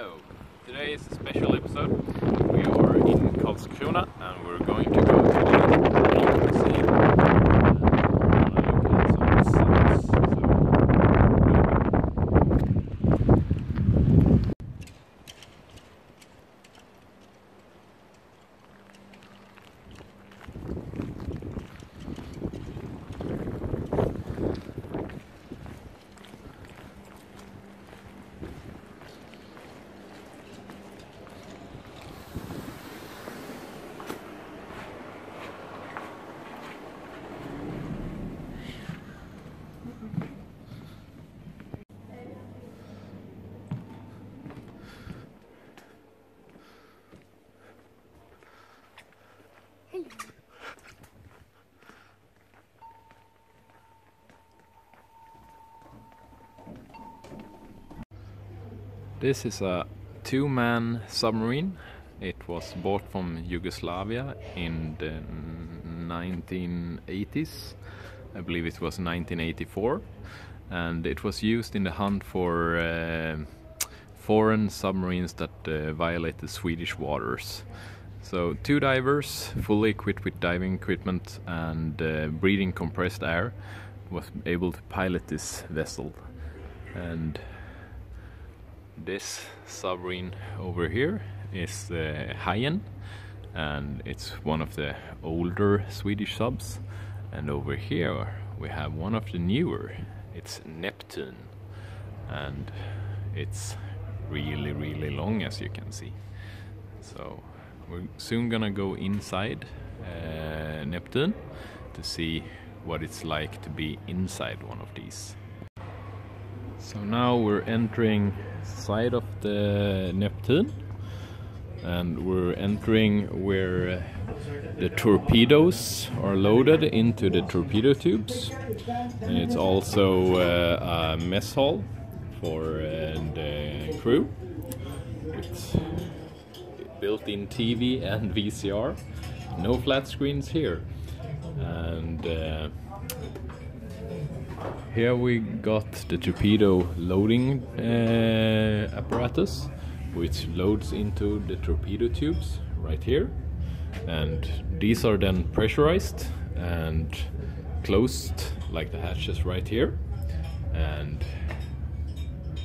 Hello, today is a special episode. We are in Karlskrona and we're going to go to the Lake Museum. And look at some sights. This is a two-man submarine. It was bought from Yugoslavia in the 1980s. I believe it was 1984, and it was used in the hunt for uh, foreign submarines that uh, violate the Swedish waters. So two divers, fully equipped with diving equipment and uh, breathing compressed air, was able to pilot this vessel. And this submarine over here is the Hajen and it's one of the older Swedish subs. And over here we have one of the newer. It's Neptune. And it's really really long as you can see. So we're soon gonna go inside uh, Neptune to see what it's like to be inside one of these so now we're entering side of the Neptune and we're entering where uh, the torpedoes are loaded into the torpedo tubes. And it's also uh, a mess hall for uh, the crew. With built-in TV and VCR no flat screens here. And uh, here we got the torpedo loading uh, apparatus which loads into the torpedo tubes right here. And these are then pressurized and closed like the hatches right here. And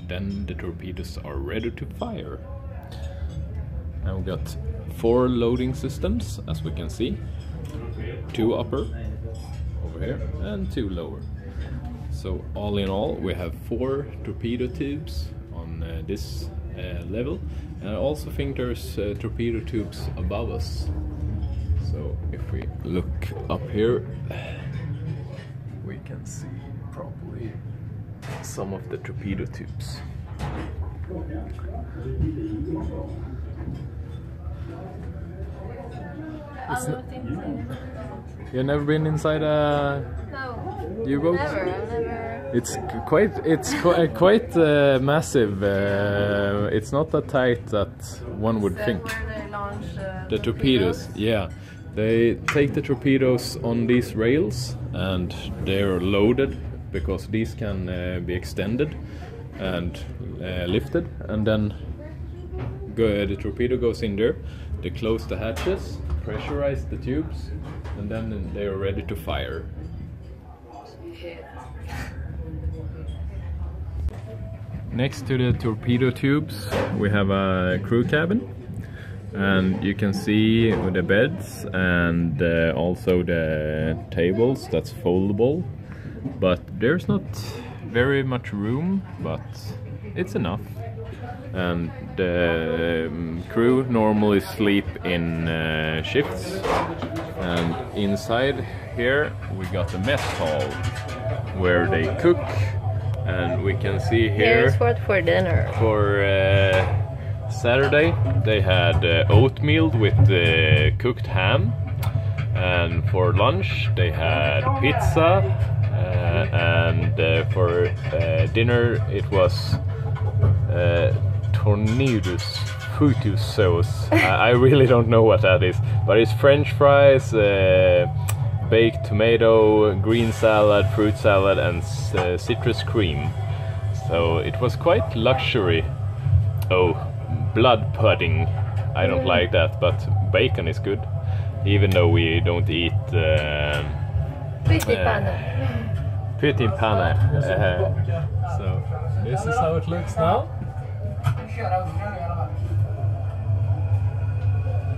then the torpedoes are ready to fire. And we got four loading systems as we can see. Two upper over here and two lower so all in all we have four torpedo tubes on uh, this uh, level and I also think there's uh, torpedo tubes above us. So if we look up here we can see probably some of the torpedo tubes. It's not- You've never been inside a No, U-boat? never. I've never. It's quite it's qu- quite uh, massive. Uh, it's not that tight that one would think. where they launch uh, The torpedoes, yeah. They take the torpedoes on these rails and they're loaded because these can uh, be extended and uh, lifted and then go, the torpedo goes in there. They close the hatches, pressurize the tubes and then they are ready to fire. Next to the torpedo tubes, we have a crew cabin, and you can see the beds and uh, also the tables that's foldable. But there's not very much room, but it's enough. And the um, crew normally sleep in uh, shifts, and inside here we got the mess hall where they cook, and we can see here Here's what for dinner. for uh, Saturday they had uh, oatmeal with uh, cooked ham. And for lunch they had pizza uh, and uh, for uh, dinner it was uh, tornidus futu sauce I, I really don't know what that is but it's french fries uh, baked tomato green salad fruit salad and uh, citrus cream so it was quite luxury. Oh, blood pudding. I don't like that, but bacon is good. Even though we don't eat um, Pyttipanna. Pytty panna. Uh, so this is how it looks now.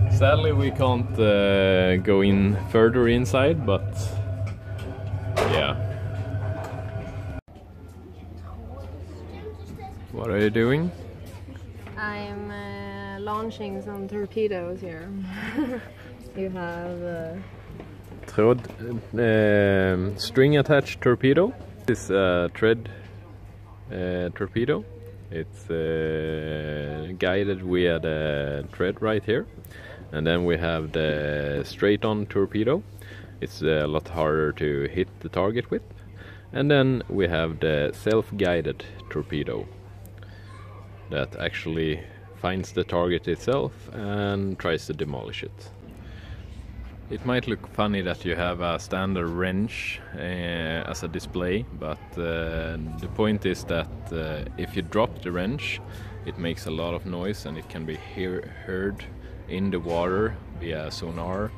Sadly, we can't uh, go in further inside, but yeah. What are you doing? I'm uh, launching some torpedoes here. you have uh, Tråd, um, string attached torpedo. This is a thread uh, torpedo. It's uh, guided via the thread right here. And then we have the straight on torpedo. It's a lot harder to hit the target with. And then we have the self guided torpedo that actually finds the target itself and tries to demolish it. It might look funny that you have a standard wrench uh, as a display, but uh, the point is that uh, if you drop the wrench, it makes a lot of noise and it can be hear heard in the water via sonar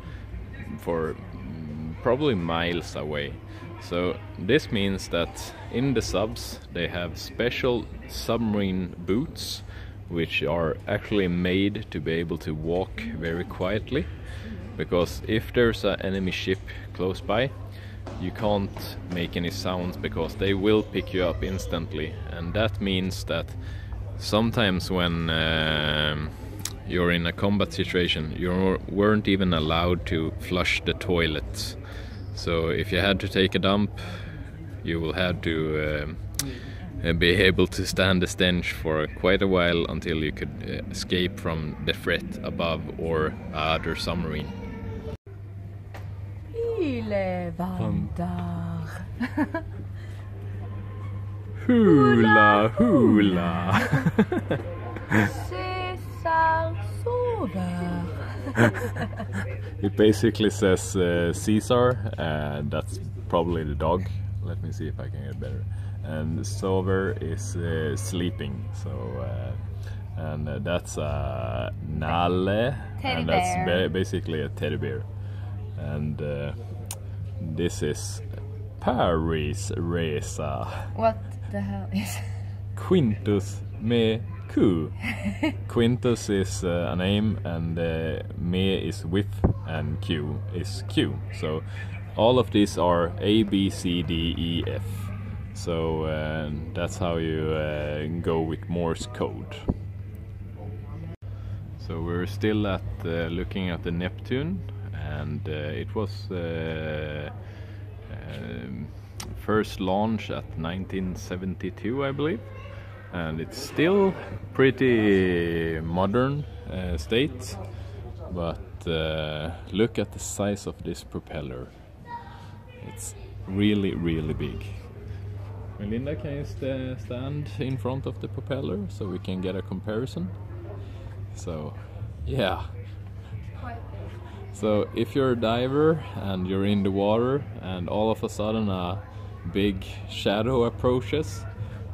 for mm, probably miles away. So this means that in the subs they have special submarine boots which are actually made to be able to walk very quietly because if there's an enemy ship close by you can't make any sounds because they will pick you up instantly. And that means that sometimes when um, you're in a combat situation you weren't even allowed to flush the toilet so if you had to take a dump you will have to uh, be able to stand the stench for quite a while until you could uh, escape from the threat above or other submarine Hula hula. Sover. it basically says uh, Caesar, and that's probably the dog. Let me see if I can get better. And Sover is uh, sleeping, so uh, and uh, that's a Nalle, Teddy and that's ba- basically a teddy bear. And uh, this is Paris Resa. What the hell is Quintus me Q. Quintus is uh, a name, and uh, me is with, and Q is Q. So all of these are A, B, C, D, E, F. So uh, that's how you uh, go with Morse code. So we're still at uh, looking at the Neptune, and uh, it was uh, um, first launched at 1972, I believe, and it's still pretty modern uh, state. But look at the size of this propeller; it's really, really big. Melinda, can you sta stand in front of the propeller so we can get a comparison? So, yeah. So if you're a diver and you're in the water and all of a sudden a big shadow approaches,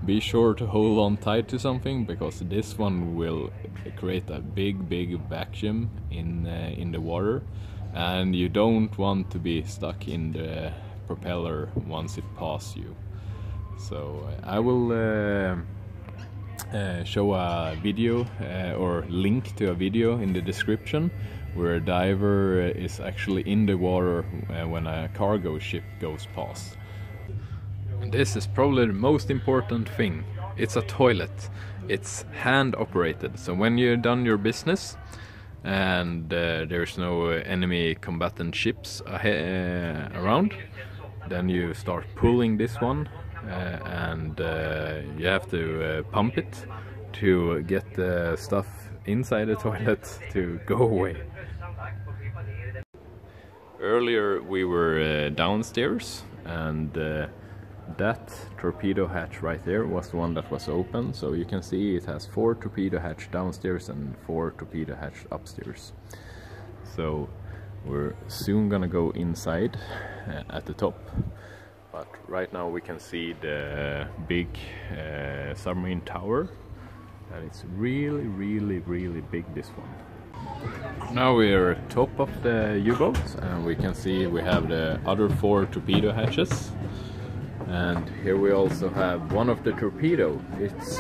be sure to hold on tight to something because this one will create a big big vacuum in uh, in the water and you don't want to be stuck in the propeller once it passes you. So I will uh, uh, show a video uh, or link to a video in the description where a diver uh, is actually in the water uh, when a cargo ship goes past. This is probably the most important thing. It's a toilet. It's hand operated. So when you're done your business and uh, there's no enemy combatant ships around, then you start pulling this one and uh, you have to uh, pump it to get the stuff inside the toilet to go away. Earlier we were uh, downstairs and uh, that torpedo hatch right there was the one that was open so you can see it has four torpedo hatch downstairs and four torpedo hatch upstairs. So we're soon gonna go inside uh, at the top but right now we can see the big uh, submarine tower And it's really, really, really big this one. Now we are at top of the U-boat and we can see we have the other four torpedo hatches. And here we also have one of the torpedo. It's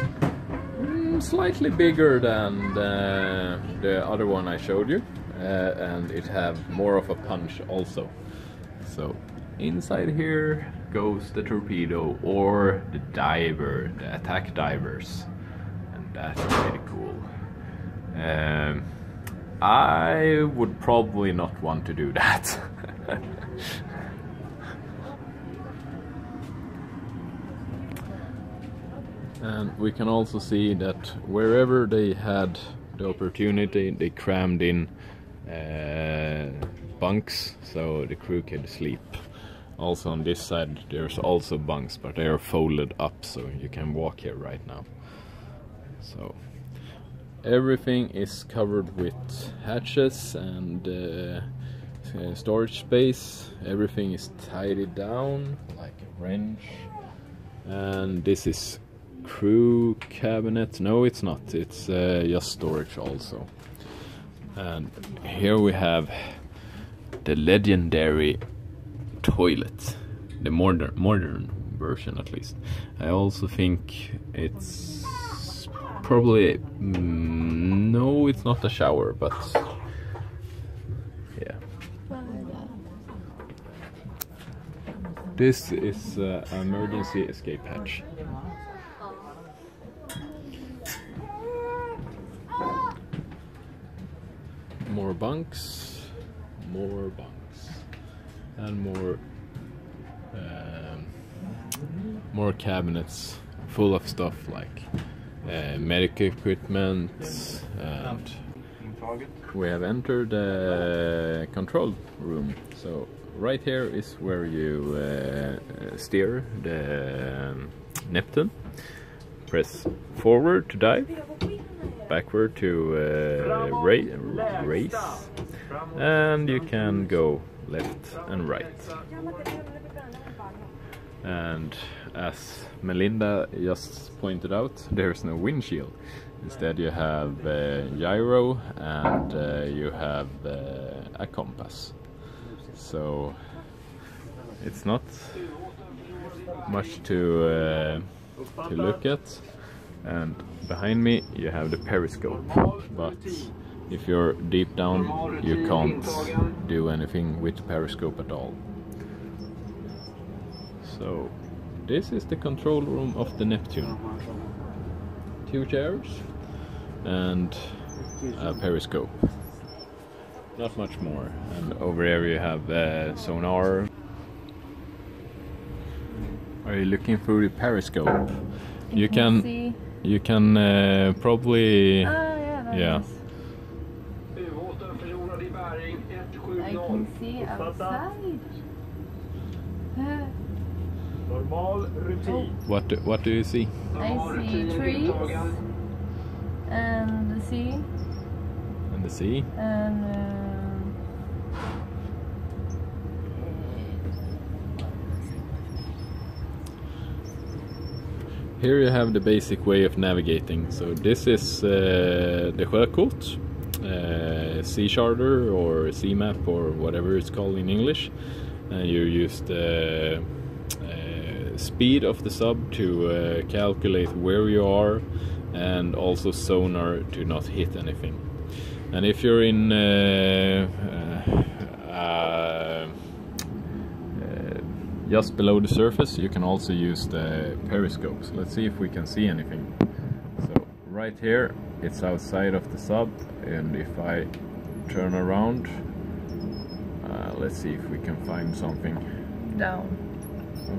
mm, slightly bigger than the, the other one I showed you. Uh, and it have more of a punch also. So inside here goes the torpedo or the diver, the attack divers. And that's pretty cool. Um, I would probably not want to do that. and we can also see that wherever they had the opportunity, they crammed in uh, bunks so the crew can sleep. Also on this side there's also bunks, but they are folded up so you can walk here right now. So everything is covered with hatches and uh, storage space. Everything is tidied down like a wrench. And this is crew cabinet. No it's not. It's uh, just storage also. And here we have the legendary toilet. The modern modern version at least. I also think it's probably mm, no it's not a shower but yeah. This is uh, emergency escape hatch. More bunks. More bunks and more um, more cabinets full of stuff like uh, medical equipment and we have entered the control room. So right here is where you uh, steer the um, Neptune. Press forward to dive backward to uh, ra race. and you can go left and right and as Melinda just pointed out, there's no windshield. Instead you have uh, gyro and uh, you have uh, a compass. So it's not much to, uh, to look at. And behind me you have the periscope. But if you're deep down you can't do anything with periscope at all. So this is the control room of the Neptune. Two chairs and a periscope. Not much more. And over here you have uh, sonar. Are you looking through the periscope? You, you can, you can uh, probably Ah, yeah, yeah. I can see outside. Uh, Normal rutin. What do, what do you see? I see trees and the sea And the sea? and um, Here you have the basic way of navigating. So this is uh, the sjökort, uh, sea charter or sea map or whatever it's called in English. And you use the uh, speed of the sub to uh, calculate where you are and also sonar to not hit anything. And if you're in uh, uh, uh, just below the surface you can also use the periscopes. let's see if we can see anything so right here it's outside of the sub and if I turn around uh, let's see if we can find something down.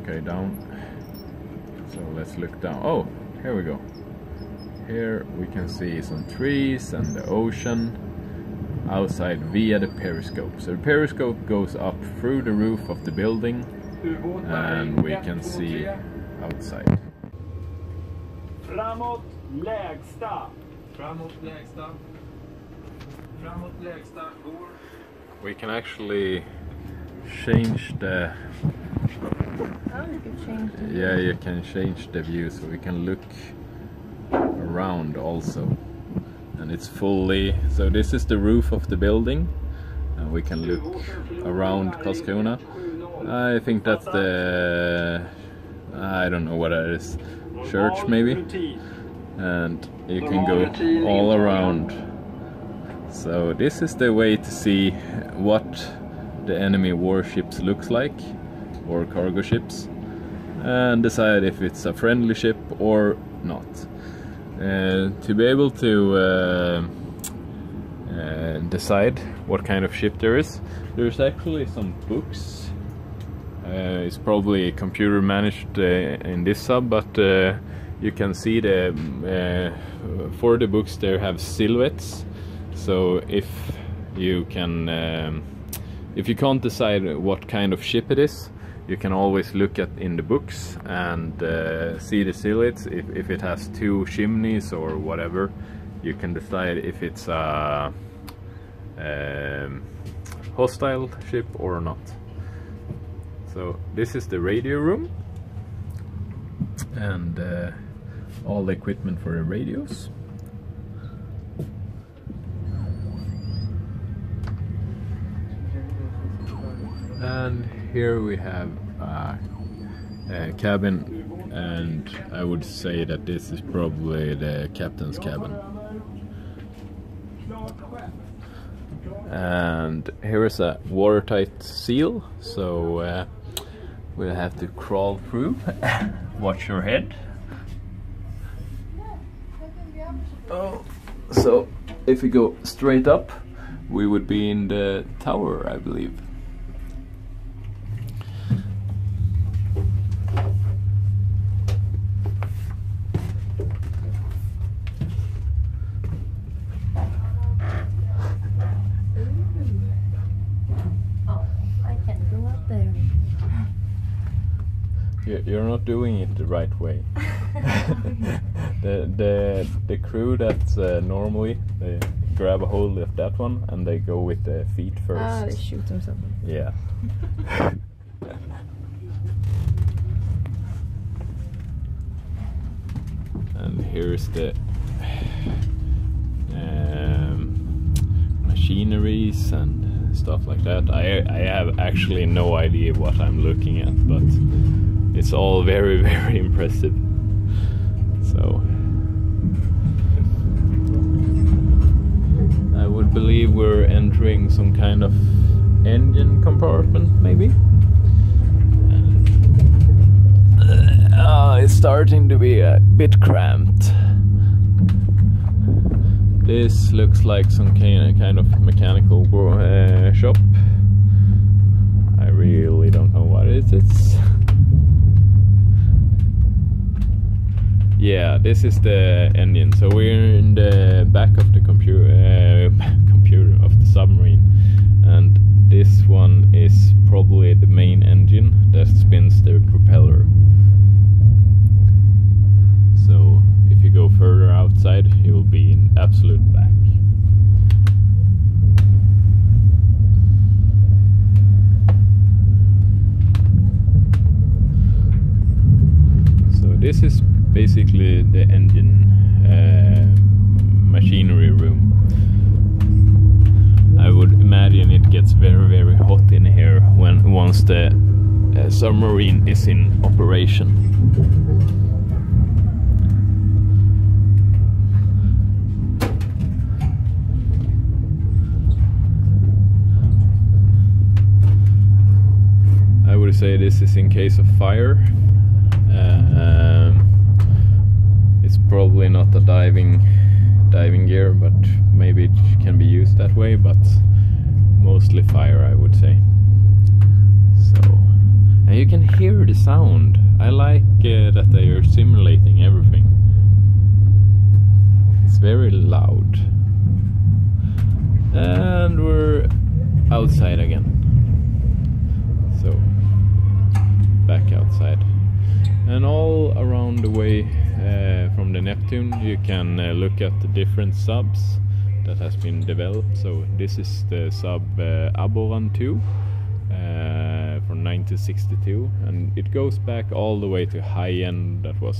okay down so let's look down oh here we go here we can see some trees and the ocean outside via the periscope so the periscope goes up through the roof of the building and we can see outside. Framåt lägsta. Framåt lägsta. Framåt lägsta. Går. We can actually change the Oh, you could change the yeah you can change the view so we can look around also and it's fully so this is the roof of the building and we can look around Karlskrona I think that's the I don't know what that is church maybe and you can go all around so this is the way to see what the enemy warships looks like or cargo ships and decide if it's a friendly ship or not. Uh, to be able to uh, uh, decide what kind of ship there is, there's actually some books. Uh, it's probably computer managed uh, in this sub, but uh, you can see the for the books there have silhouettes. So if you can, um, if you can't decide what kind of ship it is, you can always look at in the books and uh, see the silhouettes. If, if it has two chimneys or whatever you can decide if it's a um, hostile ship or not. So this is the radio room. And uh, all the equipment for the radios. And here we have a, a cabin and I would say that this is probably the captain's cabin. And here is a watertight seal so uh, we'll have to crawl through. Watch your head oh so if we go straight up we would be in the tower I believe Oh, I can go up there. You're not doing it the right way. the the the crew that uh, normally they grab a hold of that one and they go with the feet first. Ah, they shoot themselves. Yeah. and here's the um, machineries and stuff like that. I I have actually no idea what I'm looking at, but it's all very very impressive. So I would believe we're entering some kind of engine compartment, maybe. Uh, it's starting to be a bit cramped. This looks like some kind kind of mechanical uh, shop. I really don't know what it is. It's Yeah, this is the engine. So we're in the back of the computer, uh, computer of the submarine, and this one is probably the main engine that spins the propeller. So if you go further outside, you will be in absolute back. So this is basically the engine uh, machinery room. I would imagine it gets very very hot in here when once the uh, submarine is in operation. I would say this is in case of fire. Um, it's probably not a diving diving gear, but maybe it can be used that way. But mostly fire, I would say. So, and you can hear the sound. I like uh, that they are simulating everything. It's very loud, and we're outside again. So, back outside and all around the way uh, from the Neptune you can uh, look at the different subs that has been developed. So this is the sub uh, Aboran 2 uh, from 1962 and it goes back all the way to Hajen that was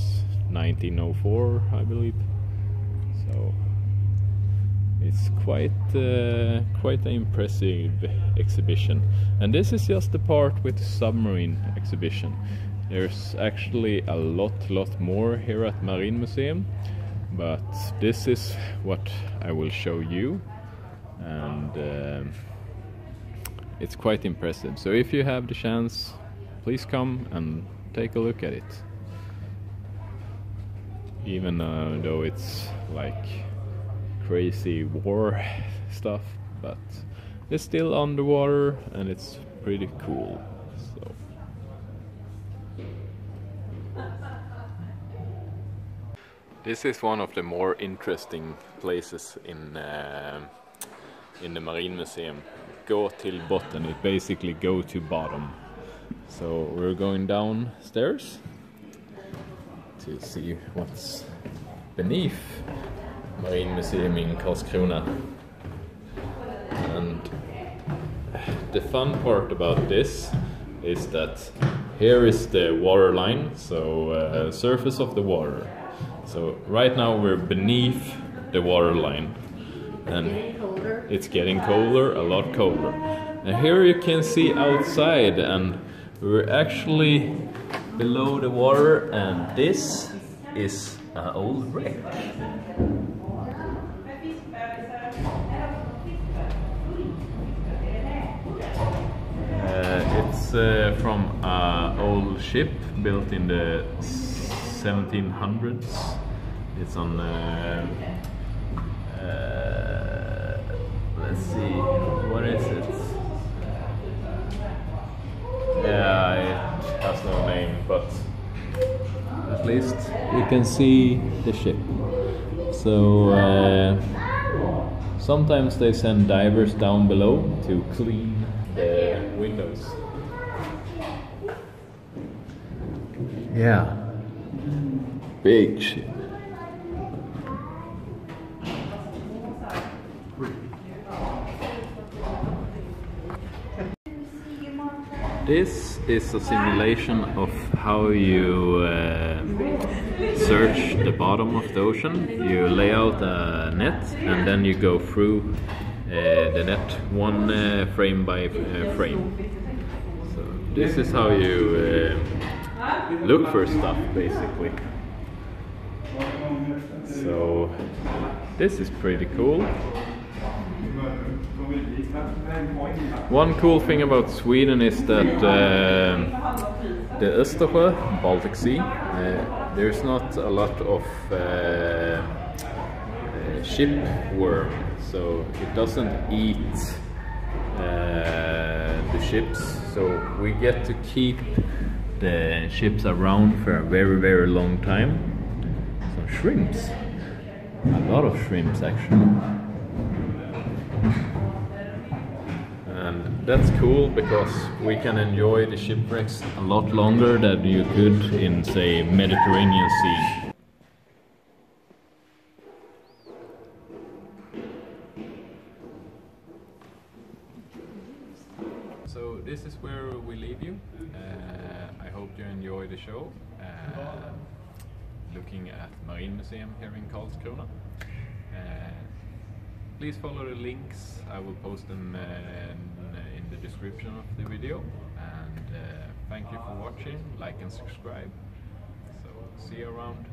1904 I believe. So it's quite uh, quite an impressive exhibition. And this is just the part with submarine exhibition there's actually a lot lot more here at Marine Museum but this is what I will show you and um it's quite impressive so if you have the chance please come and take a look at it even uh, though it's like crazy war stuff, but it's still underwater and it's pretty cool. So. This is one of the more interesting places in uh, in the Marine Museum. Go till bottom. it basically go to bottom. So we're going downstairs to see what's beneath Marine Museum in Karlskrona. And the fun part about this is that here is the water line, so uh, surface of the water. So right now we're beneath the water line and it's getting colder, a lot colder. And here you can see outside and we're actually below the water and this is an old wreck. Uh, it's uh, from an old ship built in the 1700s. It's on. Uh, uh, let's see, what is it? Yeah, it has no name, but at least you can see the ship. So uh, sometimes they send divers down below to clean the windows. Yeah, big ship. This is a simulation of how you uh, search the bottom of the ocean. You lay out a net and then you go through uh, the net one uh, frame by uh, frame. So this is how you uh, look for stuff basically. So this is pretty cool. One cool thing about Sweden is that uh, the Östersjö, Baltic Sea, uh, there's not a lot of uh, uh, ship worm, so it doesn't eat uh, the ships. So we get to keep the ships around for a very very long time. Some shrimps, a lot of shrimps actually. That's cool because we can enjoy the shipwrecks a lot longer than you could in, say, Mediterranean Sea. So this is where we leave you. Uh, I hope you enjoy the show. Uh, looking at Marine Museum here in Karlskrona. Uh, please follow the links. I will post them uh, in, in the description of the video. And uh, thank you for watching. Like and subscribe. So see you around.